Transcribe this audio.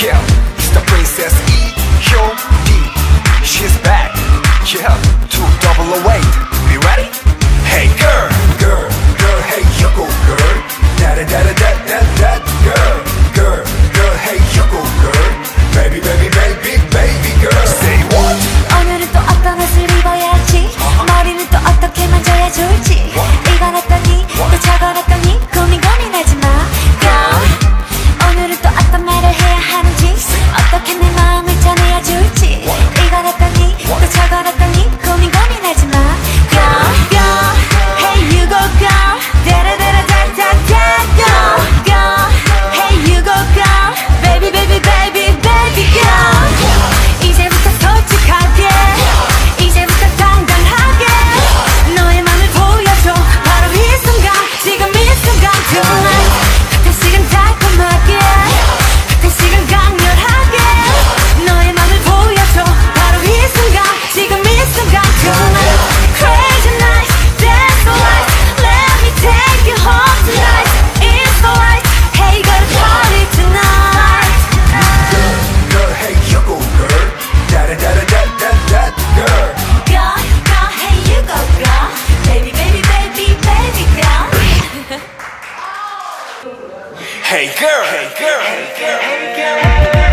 Yeah, Hey girl, hey girl, hey girl, hey girl.